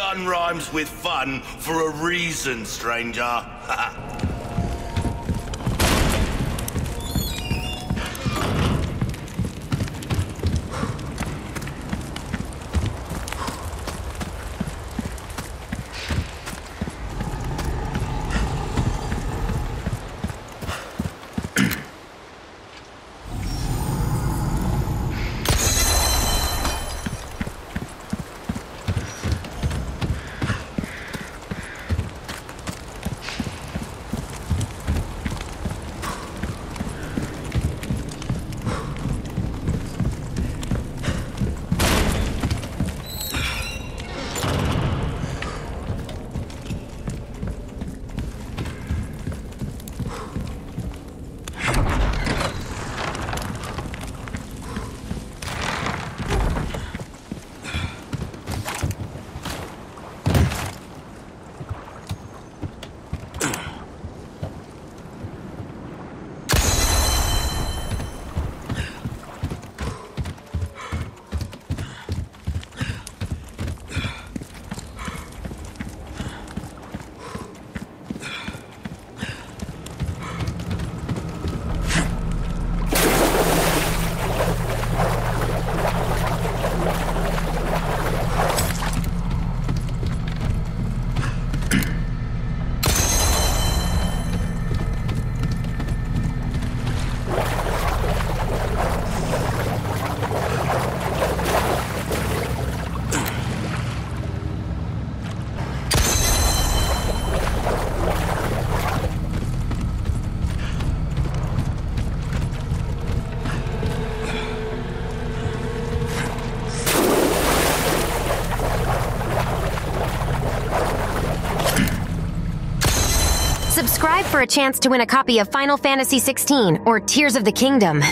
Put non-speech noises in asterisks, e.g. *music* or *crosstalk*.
gun rhymes with fun for a reason, stranger. *laughs* Subscribe for a chance to win a copy of Final Fantasy XVI or Tears of the Kingdom.